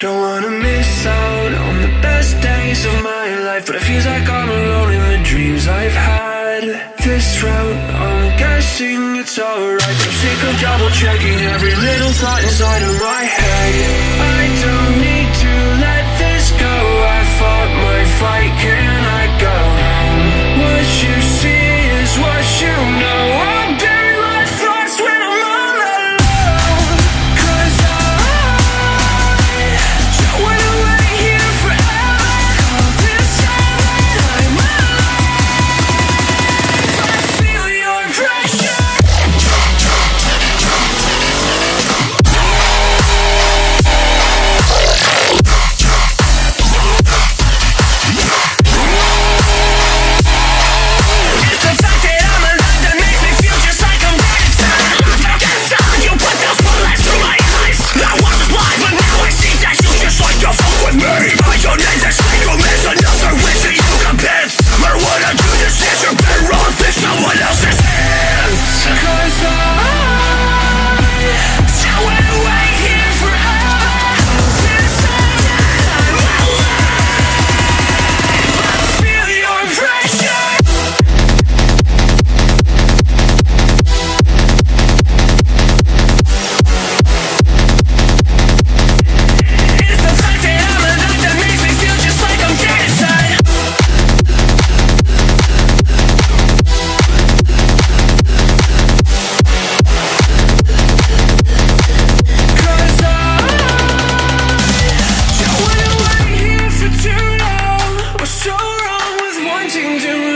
Don't wanna miss out on the best days of my life But it feels like I'm alone in the dreams I've had. This route, I'm guessing it's alright. I'm sick of double checking every little thought inside of my head. I 静静。